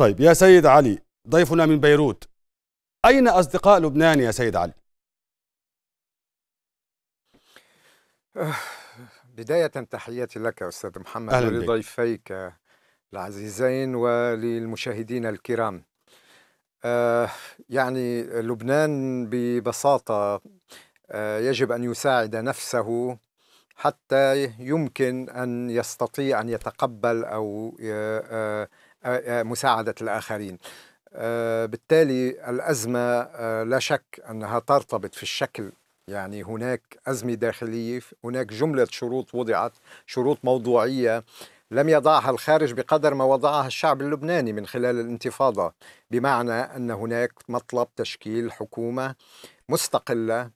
طيب يا سيد علي ضيفنا من بيروت. أين أصدقاء لبنان يا سيد علي؟ بداية تحياتي لك أستاذ محمد ولضيفيك العزيزين وللمشاهدين الكرام. آه يعني لبنان ببساطة آه يجب أن يساعد نفسه حتى يمكن أن يستطيع أن يتقبل أو آه آه مساعدة الآخرين. بالتالي الأزمة لا شك أنها ترتبط في الشكل. يعني هناك أزمة داخلية هناك جملة شروط وضعت شروط موضوعية لم يضعها الخارج بقدر ما وضعها الشعب اللبناني من خلال الانتفاضة. بمعنى أن هناك مطلب تشكيل حكومة مستقلة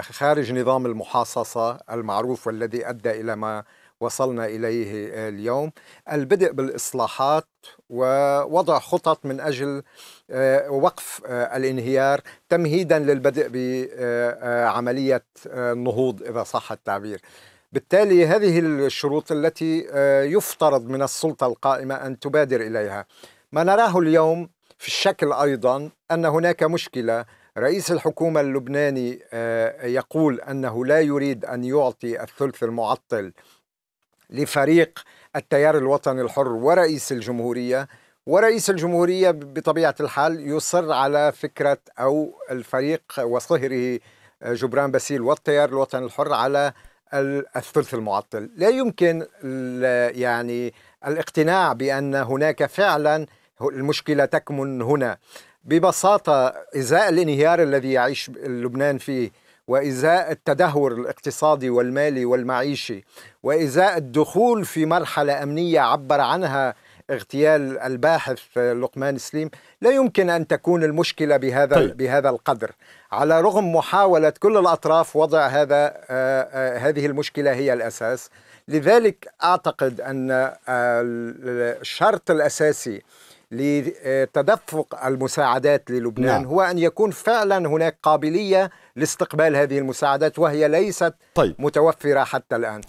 خارج نظام المحاصصة المعروف والذي أدى إلى ما وصلنا إليه اليوم. البدء بالإصلاحات ووضع خطط من أجل آه، وقف آه، الانهيار تمهيدا للبدء بعملية آه، النهوض إذا صح التعبير. بالتالي هذه الشروط التي يفترض من السلطة القائمة أن تبادر إليها. ما نراه اليوم في الشكل أيضا أن هناك مشكلة. رئيس الحكومة اللبناني يقول أنه لا يريد أن يعطي الثلث المعطل لفريق التيار الوطني الحر ورئيس الجمهورية. ورئيس الجمهورية بطبيعة الحال يصر على فكرة أو الفريق وصهره جبران باسيل والتيار الوطني الحر على الثلث المعطل. لا يمكن يعني الاقتناع بأن هناك فعلا المشكلة تكمن هنا. ببساطة إزاء الانهيار الذي يعيش لبنان فيه وإزاء التدهور الاقتصادي والمالي والمعيشي وإزاء الدخول في مرحلة أمنية عبر عنها اغتيال الباحث لقمان سليم لا يمكن أن تكون المشكلة بهذا طيب. بهذا القدر على رغم محاولة كل الأطراف وضع هذا آه، آه، هذه المشكلة هي الأساس لذلك أعتقد أن آه، الشرط الأساسي لتدفق المساعدات للبنان نعم. هو أن يكون فعلا هناك قابلية لاستقبال هذه المساعدات وهي ليست طيب. متوفرة حتى الآن